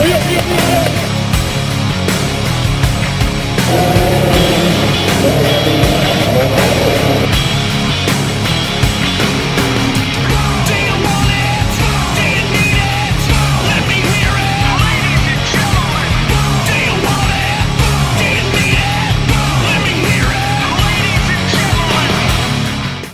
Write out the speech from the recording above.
Привет, привет, привет!